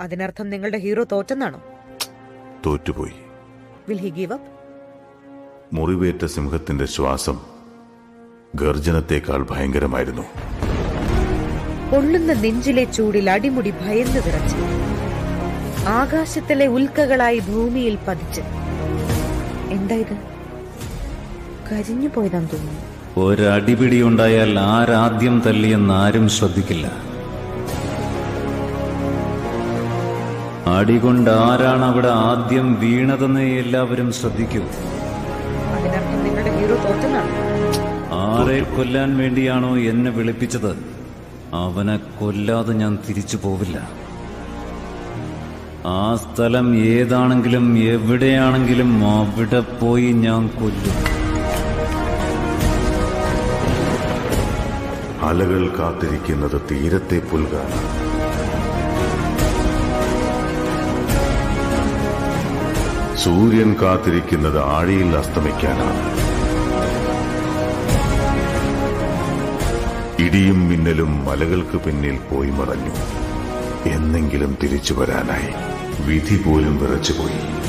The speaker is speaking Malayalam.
അതിനർത്ഥം നിങ്ങളുടെ ഹീറോ തോറ്റെന്നാണോ? തോറ്റുപോയി. വിൽ ഹി ഗീവ് അപ്പ് മുറിവേറ്റ സിംഹത്തിന്റെ ശ്വാസം ഗർജനത്തെക്കാൾ ഭയങ്കരമായിരുന്നു. പൊള്ളുന്ന നെഞ്ചിലെ ചൂടിൽ അടിമുടി ഭയന്നു വിറച്ച്. ആകാശത്തിലെ ഉൽക്കകളായി ഭൂമിയിൽ പതിച്ച്. എന്തായത് കരിഞ്ഞു പോയതാന്ന് തോന്നുന്നു. ഒരടിപിടി ഉണ്ടായാൽ ആരാദ്യം തല്ലിയെന്ന് ആരും ശ്രദ്ധിക്കില്ല. അടികൊണ്ട് ആരാണ് അവിടെ ആദ്യം വീണതെന്ന് എല്ലാവരും ശ്രദ്ധിക്കൂ. അതിനർത്ഥം നിങ്ങളുടെ ഹീറോ ആരെ കൊല്ലാൻ വേണ്ടിയാണോ എന്നെ വിളിപ്പിച്ചത്? അവനെ കൊല്ലാതെ ഞാൻ തിരിച്ചു പോവില്ല. ആ സ്ഥലം ഏതാണെങ്കിലും എവിടെയാണെങ്കിലും അവിടെ പോയി ഞാൻ കൊല്ലും. അലകൾ കാത്തിരിക്കുന്നത് തീരത്തെ പുൽകാണ് സൂര്യൻ കാത്തിരിക്കുന്നത് ആഴിയിൽ അസ്തമിക്കാനാണ്. ഇടിയും മിന്നലും മലകൾക്ക് പിന്നിൽ പോയി മറഞ്ഞു. എന്നെങ്കിലും തിരിച്ചു വരാനായി വിധി പോലും വിറച്ചുപോയി.